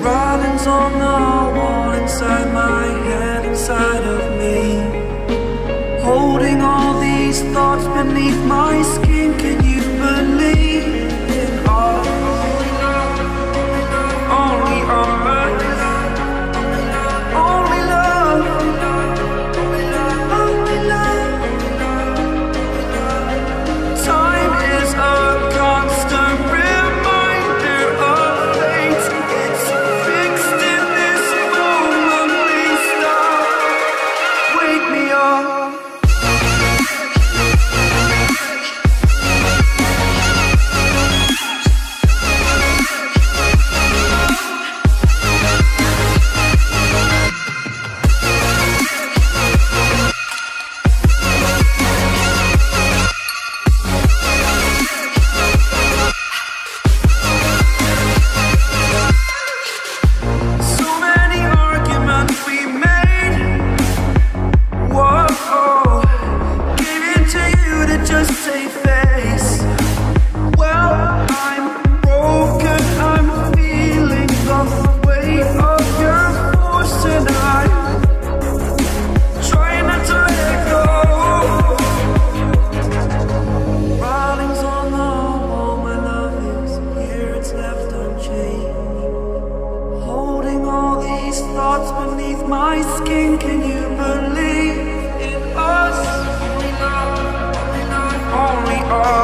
Robins on the wall inside my head, inside of me. Holding all these thoughts beneath my skin. my skin, can you believe in us? Only.